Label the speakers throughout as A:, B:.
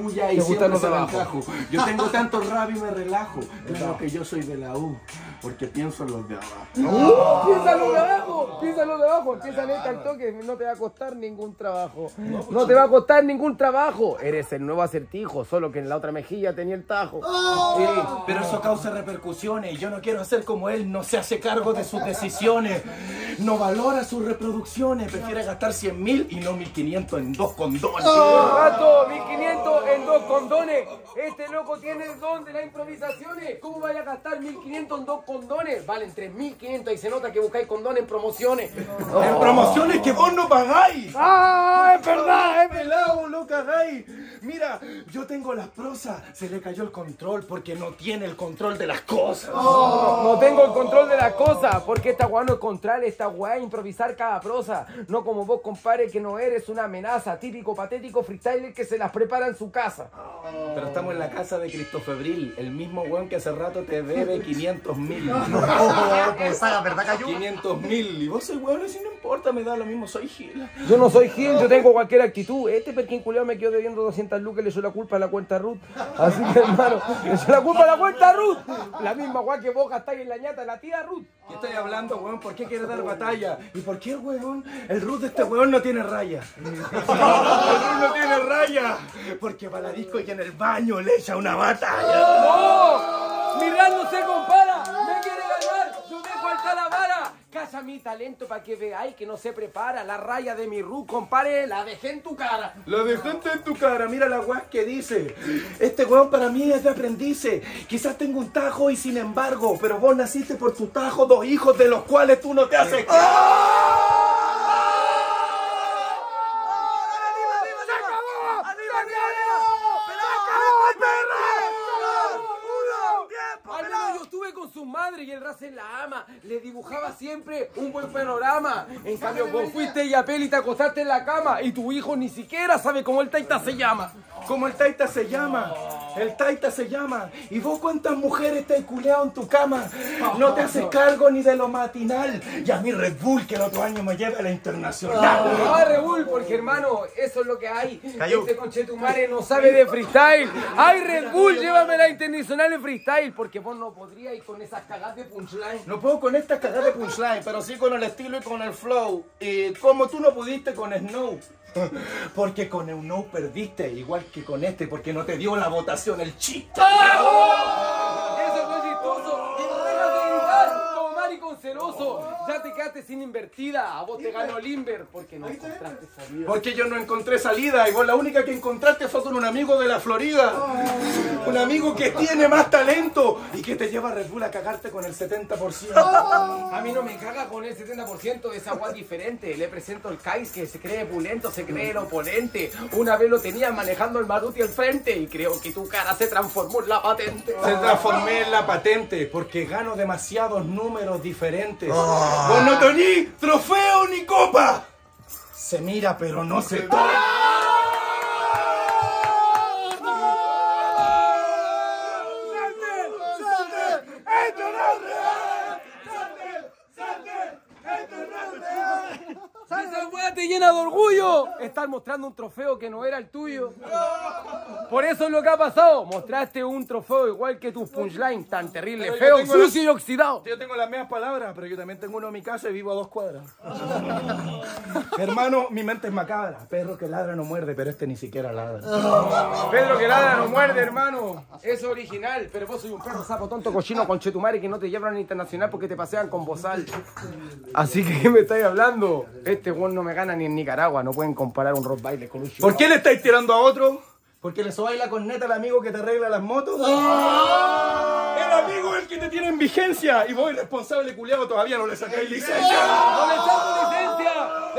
A: bulla y siempre
B: los
A: se la
B: abajo.
A: encajo. Yo tengo tanto rap y me relajo. Claro que yo soy de la U, porque pienso en los de abajo.
B: Uh, piénsalo de abajo, piénsalo de abajo, empieza neta al toque, no te va a costar ningún trabajo. No te va a costar ningún trabajo. Eres el nuevo acertijo, solo que en la otra mejilla tenía el tajo.
A: Sí, pero eso causa repercusiones. Yo no quiero ser como él, no se hace cargo de sus decisiones. No valora sus reproducciones, prefiere gastar 100 mil y no 1500 en dos condones.
B: Gato, 1500 en dos condones. Este loco tiene el don de las improvisaciones. ¿Cómo vaya a gastar 1500 en dos condones? Valen 3500 y se nota que buscáis condones en promociones.
A: En promociones que vos no pagáis.
B: ¡Ah! Es verdad, es.
A: Pelado, no cagáis. Mira, yo tengo las prosas. Se le cayó el control porque no tiene el control de las cosas.
B: No tengo el control de la cosa, porque esta weá no es control, esta weá es improvisar cada prosa. No como vos, compadre, que no eres una amenaza, típico patético freestyler que se las prepara en su casa.
A: Pero estamos en la casa de Cristoferbril, el mismo weón que hace rato te debe 500 mil.
C: pues ¿verdad, Cayu?
A: 500 mil. Y vos sois weón, si no importa, me da lo mismo, soy Gil.
B: Yo no soy Gil, yo tengo cualquier actitud. Este perquín culiao me quedó debiendo 200 lucas, le echó la culpa a la cuenta Ruth. Así que, hermano, le echó la culpa a la cuenta Ruth. La misma weá que vos gastáis en la ñata, la tía Ruth.
A: ¿Qué estoy hablando, weón? ¿Por qué quiere dar batalla? ¿Y por qué, weón? El root de este weón no tiene raya. El root no tiene raya. Porque va a la disco y en el baño le echa una batalla.
B: ¡No! Mi no se compara, me quiere ganar, yo dejo al calavara. Casa mi talento para que veáis que no se prepara. La raya de mi Ruth, compare, la dejé en tu cara.
A: Lo dejaste en tu cara, mira la weá que dice. Este weón para mí es de aprendice. Quizás tengo un tajo y sin embargo, pero vos naciste por tu tajo dos hijos de los cuales tú no te haces cargo.
B: Al menos yo estuve con su madre y el Racel la ama. Le dibujaba siempre un buen En cambio, vos fuiste y a peli te acostaste en la cama y tu hijo ni siquiera sabe cómo el taita se llama.
A: Como el taita se llama, el taita se llama. ¿Y vos cuántas mujeres te has culeado en tu cama? No te haces cargo ni de lo matinal. Y a mí Red Bull que el otro año me lleve a la internacional.
B: Ah, Rebull, porque hermano, eso es lo que hay.
C: Cayó.
B: Este conchetumare no sabe de freestyle. Ay, Red Bull, llévame a la internacional en freestyle, porque vos no podrías ir con esas cagadas de punchline.
A: No puedo con esta cagada de punchline, pero sí con el estilo y con el flow. Y como tú no pudiste con Snow. Porque con Snow perdiste, igual que con este, porque no te dio la votación el chiste.
B: Celoso. Ya te quedaste sin invertida. A vos te ganó Limber, porque no encontraste salida.
A: Porque yo no encontré salida y vos la única que encontraste fue con un amigo de la Florida. Un amigo que tiene más talento y que te lleva a Red Bull a cagarte con el 70%.
B: A mí no me caga con el 70% de esa agua diferente. Le presento el Kais que se cree pulento, se cree el oponente. Una vez lo tenía manejando el Maruti al frente y creo que tu cara se transformó en la patente.
A: Se transformé en la patente porque gano demasiados números diferentes. Vos no tení trofeo ni copa. Se mira pero no se toca.
B: Esa weá te llena de orgullo. Estar mostrando un trofeo que no era el tuyo. Por eso es lo que ha pasado. Mostraste un trofeo igual que tus punchline, tan terrible,
A: Pero
B: feo,
A: la-
B: sucio y oxidado.
A: Yo tengo las mismas palabras, pero yo también tengo uno en mi casa y vivo a dos cuadras. Hermano, mi mente es macabra. Perro que ladra no muerde, pero este ni siquiera ladra.
B: Pedro que ladra no muerde, hermano. Es original, pero vos soy un perro sapo tonto cochino con chetumare que no te llevan a internacional porque te pasean con bozal. Así que, ¿qué me estáis hablando? Este weón no me gana ni en Nicaragua. No pueden comparar un rock baile con un show.
A: ¿Por qué le estáis tirando a otro? ¿Porque le sobáis la corneta al amigo que te arregla las motos? El amigo es el que te tiene en vigencia y vos, irresponsable culiado, todavía no le sacáis licencia.
B: ¡No le saco licencia!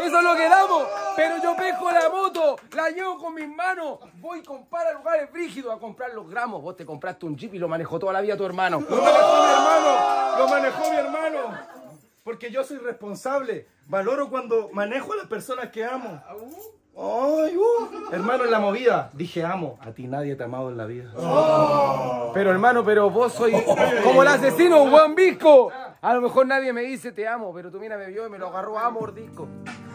B: ¡Eso es lo que damos! Pero yo pesco la moto, la llevo con mis manos, voy con para lugares frígidos a comprar los gramos. Vos te compraste un jeep y lo manejó toda la vida tu hermano.
A: Lo manejó mi hermano, lo manejó mi hermano. Porque yo soy responsable. Valoro cuando manejo a las personas que amo. Ay, uh. Hermano, en la movida dije amo. A ti nadie te ha amado en la vida.
B: Pero hermano, pero vos soy como el asesino, un buen visco. A lo mejor nadie me dice te amo, pero tú mira me vio y me lo agarró a mordisco.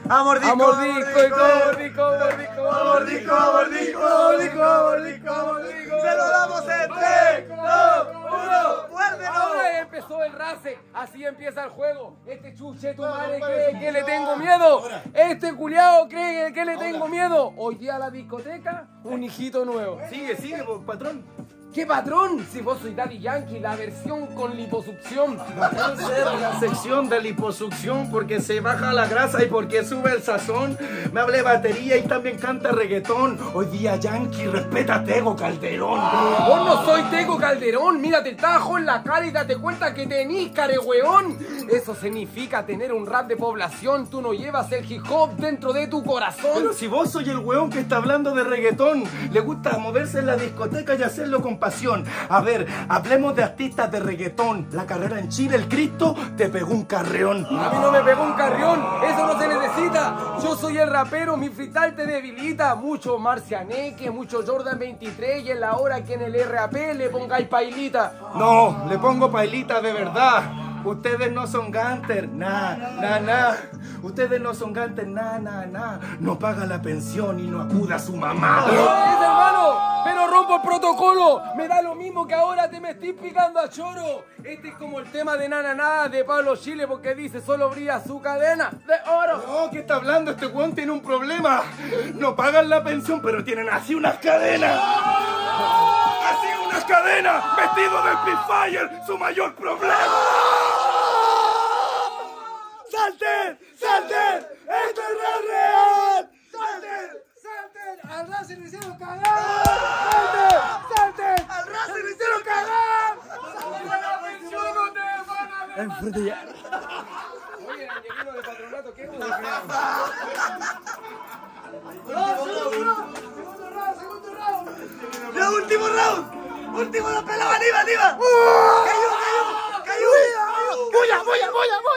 C: A mordisco,
B: A mordisco, con mordisco, mordisco,
C: mordisco, mordisco, mordisco, mordisco, mordisco. Se lo damos en 3, 2, 1. ¡Muérdelo!
B: Ahora empezó el race, así empieza el juego. Chuche tu madre cree que le tengo miedo. Este culiao cree que le tengo miedo. Hoy día a la discoteca, un hijito nuevo.
A: Sigue, sigue, patrón.
B: ¿Qué patrón? Si vos sois Daddy Yankee, la versión con liposucción.
A: la sección de liposucción porque se baja la grasa y porque sube el sazón. Me hablé batería y también canta reggaetón. Hoy día Yankee, respeta a Tego Calderón.
B: Vos no soy Tego Calderón, mírate el tajo en la cara y date cuenta que tenís care weón. Eso significa tener un rap de población, tú no llevas el hip hop dentro de tu corazón.
A: Pero si vos soy el weón que está hablando de reggaetón, le gusta moverse en la discoteca y hacerlo con A ver, hablemos de artistas de reggaetón. La carrera en Chile, el Cristo, te pegó un carreón.
B: A mí no me pegó un carrión, eso no se necesita. Yo soy el rapero, mi freestyle te debilita. Mucho Marcianeque, mucho Jordan 23 y en la hora que en el RAP le pongáis pailita.
A: No, le pongo pailita de verdad. Ustedes no son ganter, nah, nah, nah. Ustedes no son ganter, nah, nah, nah. No paga la pensión y no acuda a su mamá.
B: Es hermano, rompo protocolo. Me da lo mismo que ahora te me estoy picando a choro. Este es como el tema de Nana Nada de Pablo Chile porque dice solo brilla su cadena de oro.
A: No, ¿qué está hablando? Este weón tiene un problema. No pagan la pensión, pero tienen así unas cadenas. Así unas cadenas. Vestido de Spitfire, su mayor problema. ¡Salten! ¡Salten! ¡Esto es real! ¡Salten!
B: ¡Salten! ¡Al Racing le hicieron cagar! ¡Salten! ¡Salten!
C: ¡Al Racing le hicieron cagar!
B: ¡La pensión no te van a
C: ya.
B: Oye, el de patronato, ¿qué hubo?
C: ¡Ya, último round! ¡Último la pelaba! ¡Arriba, arriba! ¡Cayó, cayó! ¡Cayó! ¡Bulla, bulla, bulla, bulla, bulla!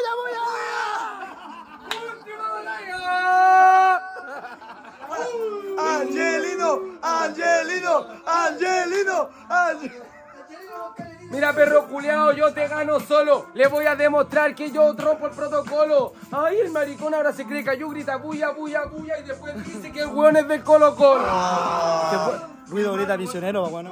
B: Mira, perro culiao, yo te gano solo. Le voy a demostrar que yo rompo el protocolo. Ay, el maricón ahora se cree que yo grita bulla, bulla, bulla y después dice que el weón es del Colo Colo.
C: Ruido ahorita misionero, bueno.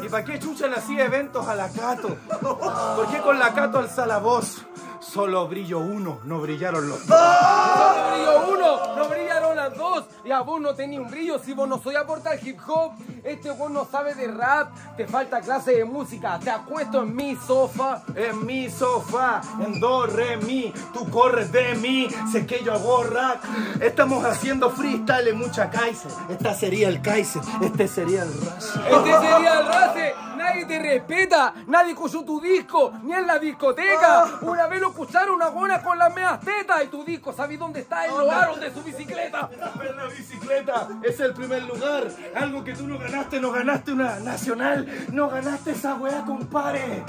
A: ¿Y para qué chucha le hacía eventos a la Cato? ¿Por qué con la Cato alza la voz? Solo brillo uno, no brillaron los dos.
B: Solo brilló uno, no brillaron las dos. Y a vos no tenés un brillo si vos no soy aportar hip hop. Este vos no sabe de rap, te falta clase de música. Te acuesto en mi sofá.
A: En mi sofá, en do, re, mi, tú corres de mí, sé que yo hago rap. Estamos haciendo freestyle en mucha Kaiser. Esta sería el Kaiser, este sería el Rush.
B: Este sería el race. Nadie te respeta, nadie escuchó tu disco, ni en la discoteca. Una vez lo escucharon una buena con las medias tetas y tu disco, ¿sabes dónde está? En los de su bicicleta.
A: La bicicleta es el primer lugar. Algo que tú no ganaste, no ganaste una nacional, no ganaste esa weá, compadre.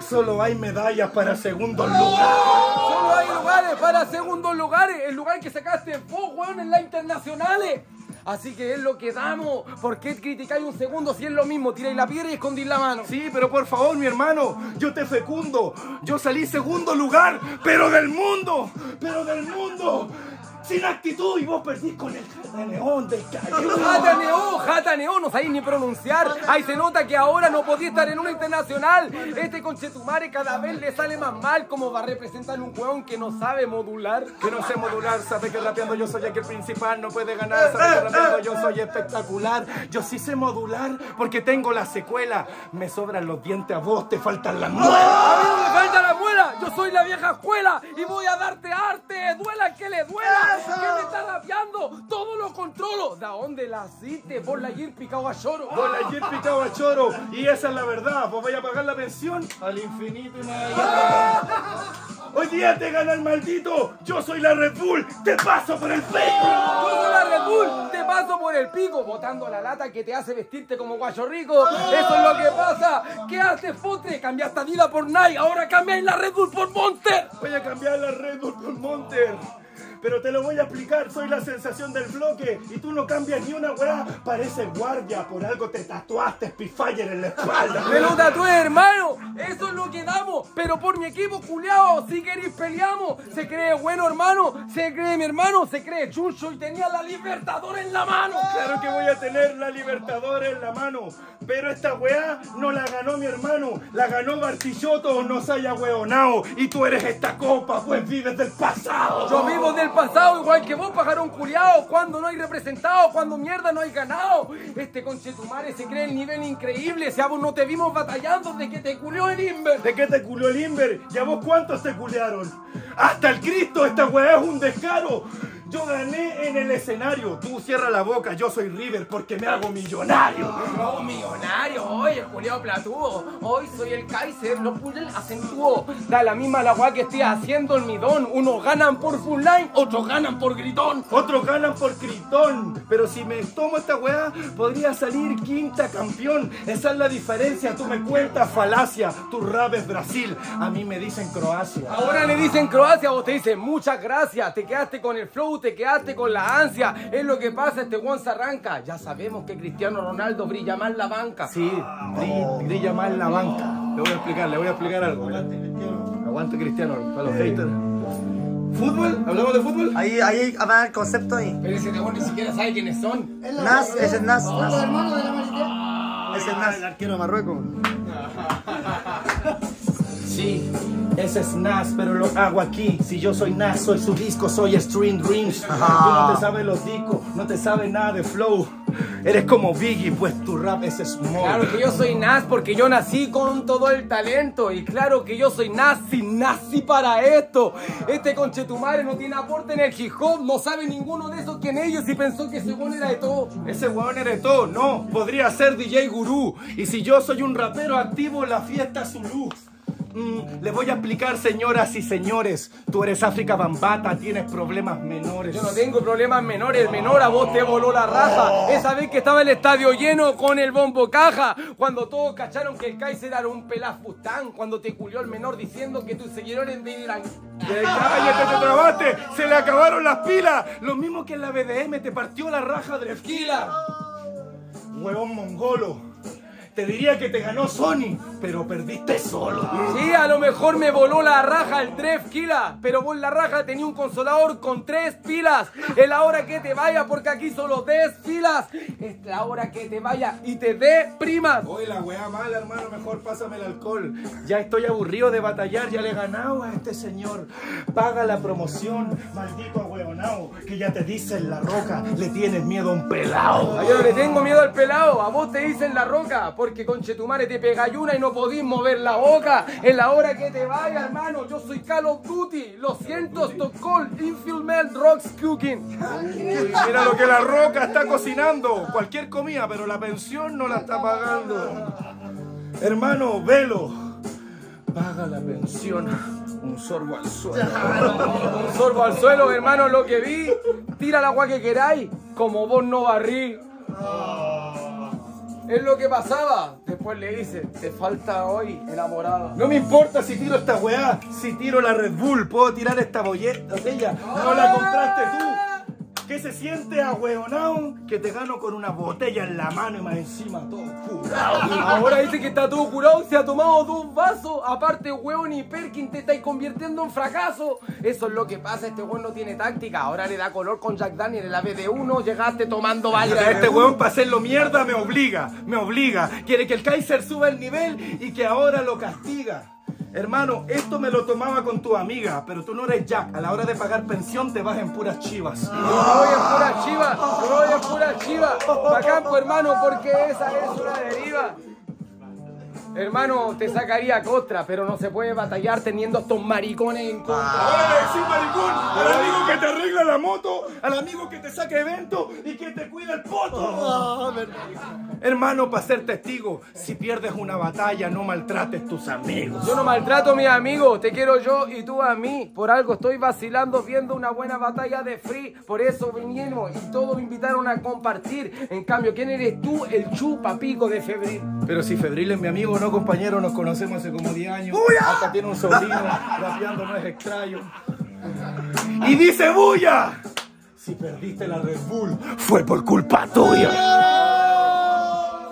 A: Solo hay medallas para segundo lugar.
B: Solo hay lugares para segundos lugares, el lugar que sacaste vos, weón, en las internacionales. Así que es lo que damos. ¿Por qué criticáis un segundo si es lo mismo? Tiráis la piedra y escondís la mano.
A: Sí, pero por favor, mi hermano, yo te fecundo. Yo salí segundo lugar, pero del mundo, pero del mundo. Sin actitud y vos perdís con el Jata neón del Cayú.
B: Jata Neón, Jata Neón, no sabéis ni pronunciar. Ahí se nota que ahora no podía estar en una internacional. Este conchetumare cada vez le sale más mal. ¿Cómo va a representar un weón que no sabe modular?
A: Que no sé modular, sabe que rapeando yo soy aquí el principal, no puede ganar, sabe que rapeando yo soy espectacular. Yo sí sé modular porque tengo la secuela. Me sobran los dientes, a vos te faltan las muelas.
B: A la muela, yo soy la vieja escuela y voy a darte arte, duela que le duela, que me está rapeando, todo lo controlo. ¿De dónde la hiciste? Por la ir picado a lloro.
A: Con la Jeep picado a choro. Y esa es la verdad. Vos vais a pagar la pensión al infinito y más. Hoy día te gana el maldito. Yo soy la Red Bull. Te paso por el pecho.
B: Yo soy la Red Bull, te paso por el pico, botando la lata que te hace vestirte como guayo rico. Eso es lo que pasa. ¿Qué haces, fotre? Cambiaste vida por Nike, ahora cambiáis la Red Bull por Monster.
A: Voy a cambiar la Red Bull por Monter. Pero te lo voy a explicar. Soy la sensación del bloque y tú no cambias ni una weá. Parece guardia, por algo te tatuaste Spitfire en la espalda.
B: Me lo tatué, hermano. Eso es lo que damos. Pero por mi equipo, culiao, si queréis peleamos. Se cree bueno, hermano. Se cree mi hermano. Se cree chucho y tenía la Libertadores en la mano.
A: Claro que voy a tener la Libertadores en la mano, pero esta weá no la ganó mi hermano, la ganó Bartilloto, no se haya weonao, y tú eres esta copa, pues vives del pasado.
B: Yo vivo del pasado igual que vos, pajaron culiao. Cuando no hay representado, cuando mierda no hay ganado. Este conchetumare se cree el nivel increíble. Si a vos no te vimos batallando de que te culió el Inver.
A: ¿De qué te culió el Inver? ¿Y a vos cuántos te culearon? ¡Hasta el Cristo! ¡Esta weá es un descaro! Yo gané en el escenario. Tú cierra la boca, yo soy River porque me hago millonario.
B: No, millonario, hoy el culiao platudo. Hoy soy el Kaiser, lo pule acentuó. Da la misma la weá que estoy haciendo el midón. Unos ganan por full line, otros ganan por gritón.
A: Otros ganan por Critón, pero si me tomo esta weá, podría salir quinta campeón. Esa es la diferencia. Tú me cuentas falacia. Tu rap es Brasil, a mí me dicen Croacia.
B: Ahora le dicen Croacia, vos te dicen muchas gracias. Te quedaste con el flow, te quedaste con la ansia. Es lo que pasa, este Juan se arranca. Ya sabemos que Cristiano Ronaldo brilla más la banca.
A: Sí, brilla, brilla más la banca. Le voy a explicar, le voy a explicar algo. Aguante Cristiano, para los haters. ¿Fútbol? ¿Hablamos de fútbol?
C: Ahí, ahí va el concepto ahí.
B: Pero ese Tegón ni siquiera sabe quiénes son.
C: Nas, ese es Nas. Nas. Ese es Nas.
A: El arquero de Marruecos. Sí, ese es Nas, pero lo hago aquí. Si yo soy Nas, soy su disco, soy String Dreams. Tú no te sabes los discos, no te sabes nada de flow. Eres como Biggie, pues tu rap es small.
B: Claro que yo soy Nas porque yo nací con todo el talento. Y claro que yo soy nazi, nazi para esto. Este conchetumare no tiene aporte en el hip hop, no sabe ninguno de esos quién ellos y pensó que ese weón era de todo.
A: Ese weón eres todo, no, podría ser DJ Gurú. Y si yo soy un rapero activo, la fiesta es su luz. Mm, le voy a explicar, señoras y señores. Tú eres África Bambata, tienes problemas menores.
B: Yo no tengo problemas menores, menor a vos te voló la raja. Esa vez que estaba el estadio lleno con el bombo caja. Cuando todos cacharon que el Kaiser era un pelafustán. Cuando te culió el menor diciendo que tus seguidores dirán.
A: ¡Eh, ¡Cállate, te trabaste! ¡Se le acabaron las pilas! Lo mismo que en la BDM te partió la raja de esquila. Huevón mongolo. Te diría que te ganó Sony, pero perdiste solo.
B: Sí, a lo mejor me voló la raja el 3 kilas, pero vos la raja tenía un consolador con tres pilas. Es la hora que te vaya porque aquí solo desfilas. Es la hora que te vaya y te dé primas.
A: Oye, la weá mala, hermano, mejor pásame el alcohol. Ya estoy aburrido de batallar, ya le he ganado a este señor. Paga la promoción, maldito ahueonao, que ya te dicen la roca, le tienes miedo a un pelao.
B: Yo no le tengo miedo al pelado, a vos te dicen la roca, porque con Chetumare te pega una y no podís mover la boca. En la hora que te vaya, hermano, yo soy Call of Duty. Lo siento, Stockholm, Infield Mel, Rocks Cooking.
A: Mira lo que la roca está cocinando. Cualquier comida, pero la pensión no la está pagando. Hermano, velo. Paga la pensión. Un sorbo al suelo.
B: Un sorbo al suelo, hermano, lo que vi. Tira el agua que queráis, como vos no barrí. Es lo que pasaba. Después le dice, te falta hoy enamorada.
A: No me importa si tiro esta weá, si tiro la Red Bull, puedo tirar esta bolle- botella. No la compraste tú. ¿Qué se siente ahueonao? Que te gano con una botella en la mano y más encima todo curado.
B: Ahora dice que está todo curado, se ha tomado dos vasos. Aparte, huevón y Perkin, te estáis convirtiendo en fracaso. Eso es lo que pasa, este huevón no tiene táctica. Ahora le da color con Jack Daniel en la BD1, llegaste tomando valga.
A: este weón para hacerlo mierda me obliga, me obliga. Quiere que el Kaiser suba el nivel y que ahora lo castiga. Hermano, esto me lo tomaba con tu amiga, pero tú no eres Jack. A la hora de pagar pensión te vas en puras chivas.
B: Yo me voy en pura chiva, yo voy en pura chiva. Bacán, pues, hermano, porque esa es una deriva. Hermano, te sacaría contra, pero no se puede batallar teniendo estos maricones en contra.
A: Ahora le decís maricón al amigo que te arregla la moto, al amigo que te saca evento y que te cuida el poto. Hermano, para ser testigo, si pierdes una batalla, no maltrates tus amigos.
B: Yo no maltrato a mis amigos, te quiero yo y tú a mí. Por algo estoy vacilando viendo una buena batalla de free. Por eso vinieron y todos me invitaron a compartir. En cambio, ¿quién eres tú? El chupa pico de febril.
A: Pero si Febril es mi amigo, no compañero, nos conocemos hace como 10 años. Hasta tiene un sobrino, rapeando no es extraño. Y dice bulla. Si perdiste la Red Bull, fue por culpa tuya.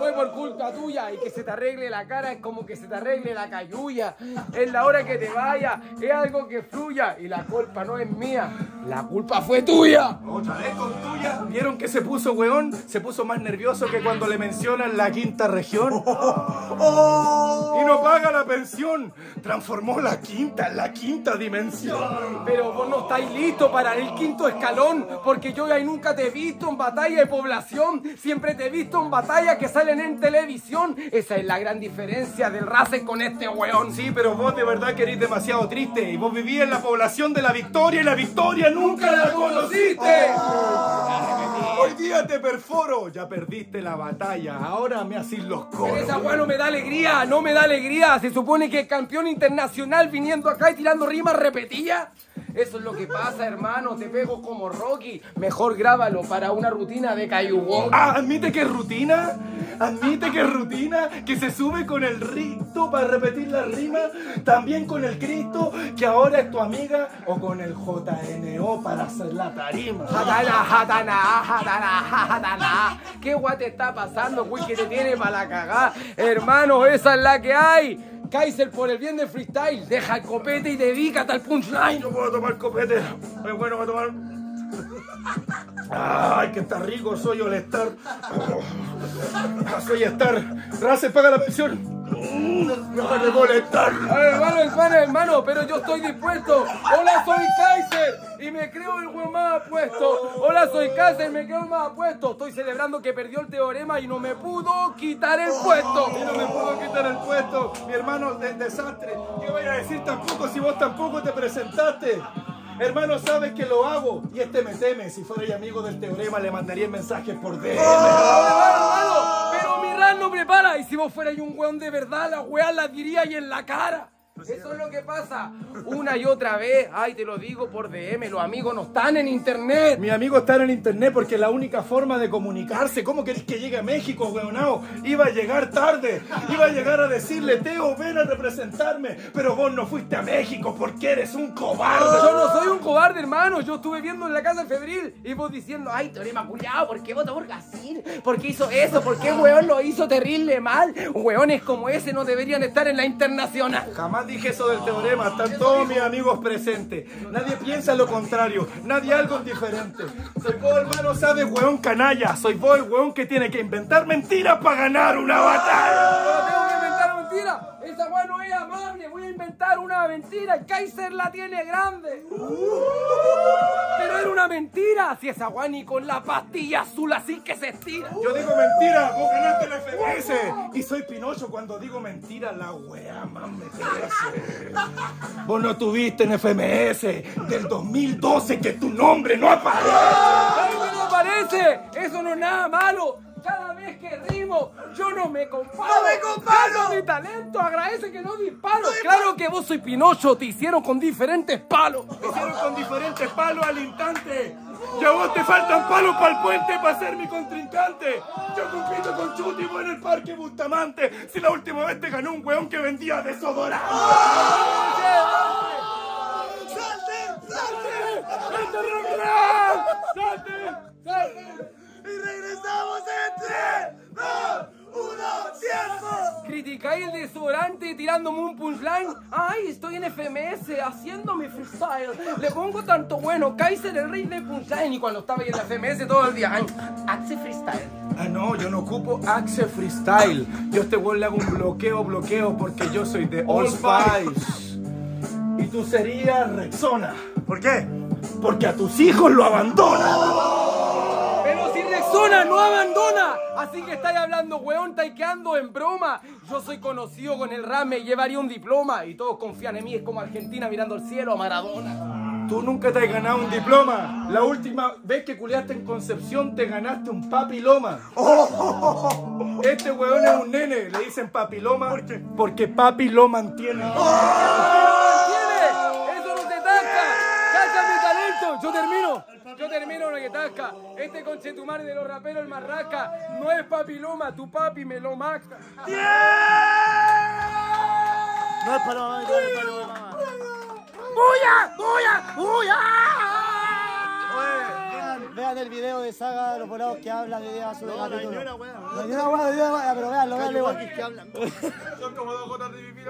B: Fue por culpa tuya y que se te arregle la cara es como que se te arregle la cayuya. Es la hora que te vaya, es algo que fluya y la culpa no es mía, la culpa fue tuya.
A: Otra vez con tuya. ¿Vieron que se puso weón? Se puso más nervioso que cuando le mencionan la quinta región. Y no paga la pensión. Transformó la quinta en la quinta dimensión.
B: Pero vos no estáis listos para el quinto escalón, porque yo ahí nunca te he visto en batalla de población, siempre te he visto en batalla que salen en televisión. Esa es la gran diferencia del race con este weón.
A: Sí, pero vos de verdad que eres demasiado triste. Y vos vivías en la población de la Victoria y la Victoria nunca la conociste. Hoy día te perforo. Ya perdiste la batalla. Ahora me haces los
B: Pero
A: coros.
B: esa weá no me da alegría, no me da alegría. Se supone que es campeón internacional viniendo acá y tirando rimas repetidas. Eso es lo que pasa, hermano. Te pego como Rocky. Mejor grábalo para una rutina de cayugón.
A: Ah, admite que es rutina. Admite que es rutina. Que se sube con el rito para repetir la rima. También con el Cristo, que ahora es tu amiga. O con el JNO para hacer la tarima.
B: Jatana, jatana, jatana, jatana. ¿Qué guay te está pasando, güey, que te tiene para la cagá? Hermano, esa es la que hay. Kaiser, por el bien del freestyle, deja el copete y dedícate al punchline.
A: No puedo tomar copete. Es bueno para tomar. Ay, que está rico, soy Olestar. Soy Star. Race, paga la pensión. Deja de molestar.
B: A ver, hermano, hermano, hermano, pero yo estoy dispuesto. Hola, soy Kaiser y me creo el weón más apuesto. Hola, soy Kaiser, me creo el más apuesto. Estoy celebrando que perdió el teorema y no me pudo quitar el puesto.
A: Y no me puedo quitar el puesto. Mi hermano, de desastre. ¿Qué voy a decir tampoco si vos tampoco te presentaste? Hermano, sabes que lo hago. Y este me teme. Si fuera amigo del teorema, le mandaría mensajes por DM.
B: Hermano, pero mi ran no prepara. Y si vos fuerais un weón de verdad, la weá la diría y en la cara. Eso es lo que pasa. Una y otra vez. Ay, te lo digo por DM. Los amigos no están en internet.
A: Mi amigo está en internet porque es la única forma de comunicarse. ¿Cómo querés que llegue a México, weonao? Iba a llegar tarde. Iba a llegar a decirle, Teo, ven a representarme. Pero vos no fuiste a México porque eres un cobarde.
B: Yo no soy un cobarde, hermano. Yo estuve viendo en la casa de Febril y vos diciendo, ay, Teorema culiao, ¿por qué votó por Gassil? ¿Por qué hizo eso? ¿Por qué weón lo hizo terrible mal? Weones como ese no deberían estar en la internacional.
A: Jamás dije eso del teorema, están todos mis amigos presentes. Nadie piensa lo contrario, nadie algo diferente. Soy vos, hermano, sabes, weón canalla. Soy vos, el weón que tiene que inventar mentiras para ganar una batalla.
B: Pero tengo que inventar mentira. Esa weá no es amable. Voy a inventar una mentira. Kaiser la tiene grande. Pero era una mentira. Si esa weá ni con la pastilla azul así que se estira.
A: Yo digo mentira, vos ganaste el FMS. Y soy Pinocho cuando digo mentira, la wea más me. Vos no tuviste en FMS del 2012 que tu nombre no aparece.
B: Eso no es nada malo. Yo no me comparo.
C: ¡No me comparo!
B: Mi talento, agradece que no disparo. Claro que vos soy Pinocho, te hicieron con diferentes palos.
A: Me hicieron con diferentes palos al instante. Y a vos te faltan palos para el puente para ser mi contrincante. Yo compito con Chuti en el parque Bustamante. Si la última vez te ganó un weón que vendía desodorante.
C: ¡Salte! ¡Salte!
A: ¡Salte! ¡Salte! ¡Salte!
C: Y regresamos en 3, 2, 1, tiempo.
B: Criticáis el desodorante tirándome un punchline. Ay, estoy en FMS haciendo mi freestyle. Le pongo tanto bueno. Kaiser el rey de punchline. Y cuando estaba ahí en la FMS todo el día. Ay, hace freestyle.
A: Ah, no, yo no ocupo Axe Freestyle. Yo a este weón le hago un bloqueo, bloqueo, porque yo soy de All Spice. Y tú serías Rexona. ¿Por qué? Porque a tus hijos lo abandonan.
B: Rexona no abandona. Así que estáis hablando, weón, estáis quedando en broma. Yo soy conocido con el rame, llevaría un diploma. Y todos confían en mí, es como Argentina mirando al cielo a Maradona.
A: Tú nunca te has ganado un diploma. La última vez que culiaste en Concepción te ganaste un papiloma. Este weón es un nene, le dicen papiloma porque papi lo mantiene.
B: ¿Entiendes? Yo termino lo que tasca. Este conchetumare de los raperos, el marraca, no es papiloma. Tu papi me lo maca.
C: No es para mamá, no es para mamá. ¡Buya! ¡Buya! ¡Buya! Vean, el video de Saga de los volados que habla de idea sobre no. No, pero veanlo, veanlo igual.
B: Son como dos gotas de pipí,